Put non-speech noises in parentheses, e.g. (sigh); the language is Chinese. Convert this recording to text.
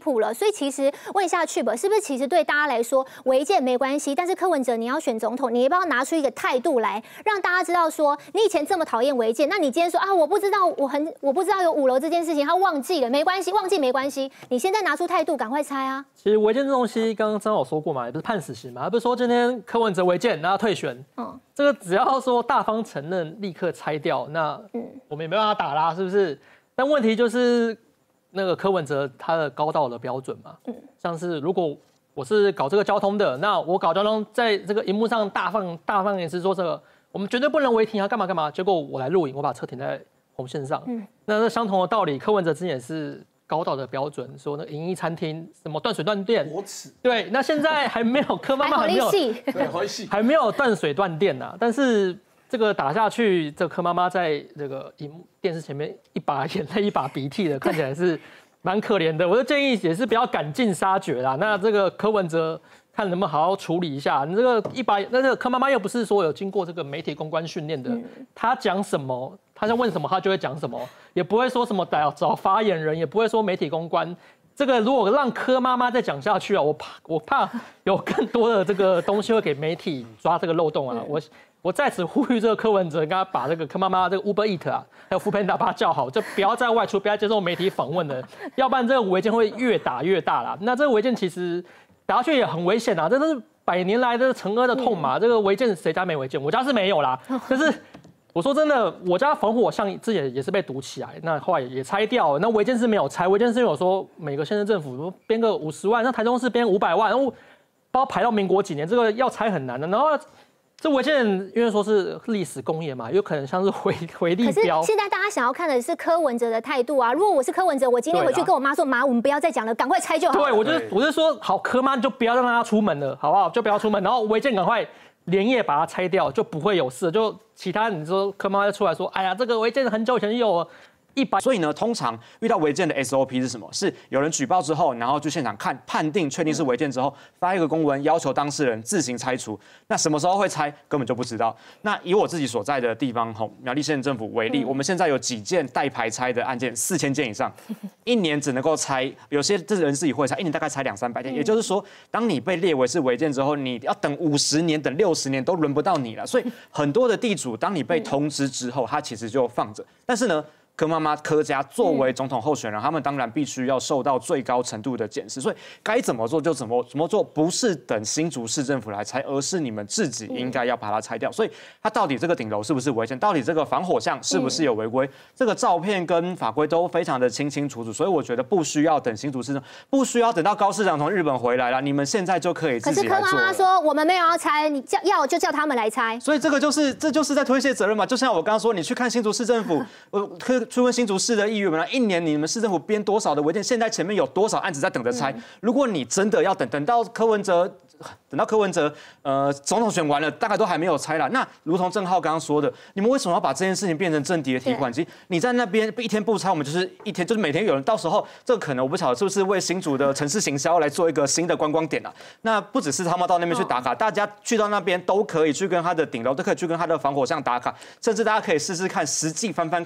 谱了，所以其实问一下去吧，是不是其实对大家来说违建没关系，但是柯文哲你要选总统，你也不要拿出一个态度来，让大家知道说你以前这么讨厌违建，那你今天说啊我不知道，我很我不知道有五楼这件事情，他忘记了，没关系，忘记没关系，你现在拿出态度，赶快拆啊！其实违建这东西，刚刚张老说过嘛，也不是判死刑嘛，而不是说今天柯文哲违建然后退选，嗯，这个只要说大方承认，立刻拆掉，那嗯，我们也没办法打啦，是不是？但问题就是。那个柯文哲他的高道的标准嘛，嗯，像是如果我是搞这个交通的，那我搞交通在这个荧幕上大放大放也是说这个，我们绝对不能违停啊，干嘛干嘛，结果我来录影，我把车停在红线上，嗯，那那相同的道理，柯文哲之前也是高道的标准，说那银翼餐厅什么断水断电，对，那现在还没有柯妈妈还没有，对，还没有断水断电呐，但是。这个打下去，这柯妈妈在这个荧幕电视前面一把眼泪一把鼻涕的，看起来是蛮可怜的。我的建议也是不要赶尽杀绝啦。那这个柯文哲看能不能好好处理一下。你这个一把，那这个柯妈妈又不是说有经过这个媒体公关训练的，她讲什么，她在问什么，她就会讲什么，也不会说什么找找发言人，也不会说媒体公关。这个如果让柯妈妈再讲下去啊，我怕我怕有更多的这个东西会给媒体抓这个漏洞啊，我。我在此呼吁这个柯文哲，跟他把这个柯妈妈这个 Uber Eat 啊，还有副班长把他叫好，就不要再外出，不要接受媒体访问了，(laughs) 要不然这个违建会越打越大啦。那这个违建其实打下去也很危险啊，这都是百年来的陈哥的痛嘛。这个违建谁家没违建？我家是没有啦。(laughs) 可是我说真的，我家防火巷之前也是被堵起来，那后来也拆掉了。那违建是没有拆，违建是有说每个县市政府编个五十万，那台中市编五百万，然后包排到民国几年，这个要拆很难的。然后。这违建因为说是历史工业嘛，有可能像是回 (laughs) 回力标。现在大家想要看的是柯文哲的态度啊！如果我是柯文哲，我今天回去跟我妈说：“妈，我们不要再讲了，赶快拆就好。”对，我就我就说好，柯妈就不要让他出门了，好不好？就不要出门，然后违建赶快连夜把它拆掉，就不会有事。就其他你说科妈要出来说：“哎呀，这个违建很久以前就有了。”一百，所以呢，通常遇到违建的 SOP 是什么？是有人举报之后，然后去现场看判定确定是违建之后，发一个公文要求当事人自行拆除。那什么时候会拆，根本就不知道。那以我自己所在的地方，吼苗栗县政府为例，我们现在有几件待排拆的案件，四千件以上，(laughs) 一年只能够拆，有些这人自己会拆，一年大概拆两三百件。也就是说，当你被列为是违建之后，你要等五十年、等六十年都轮不到你了。所以很多的地主，当你被通知之后，他其实就放着。但是呢？柯妈妈、柯家作为总统候选人，他们当然必须要受到最高程度的检视，所以该怎么做就怎么怎么做，不是等新竹市政府来拆，而是你们自己应该要把它拆掉。所以，它到底这个顶楼是不是违建？到底这个防火巷是不是有违规？这个照片跟法规都非常的清清楚楚，所以我觉得不需要等新竹市政，不需要等到高市长从日本回来了，你们现在就可以自己。可是柯妈妈说我们没有要拆，你叫要就叫他们来拆。所以这个就是这就是在推卸责任嘛？就像我刚刚说，你去看新竹市政府，我柯。去问新竹市的议员们，一年你们市政府编多少的违建？现在前面有多少案子在等着拆？如果你真的要等，等到柯文哲，等到柯文哲，呃，总统选完了，大概都还没有拆了。那如同郑浩刚刚说的，你们为什么要把这件事情变成政敌的提款机？你在那边一天不拆，我们就是一天，就是每天有人。到时候这可能我不晓得是不是为新竹的城市行销来做一个新的观光点啊？那不只是他们到那边去打卡，大家去到那边都可以去跟他的顶楼，都可以去跟他的防火巷打卡，甚至大家可以试试看实际翻翻。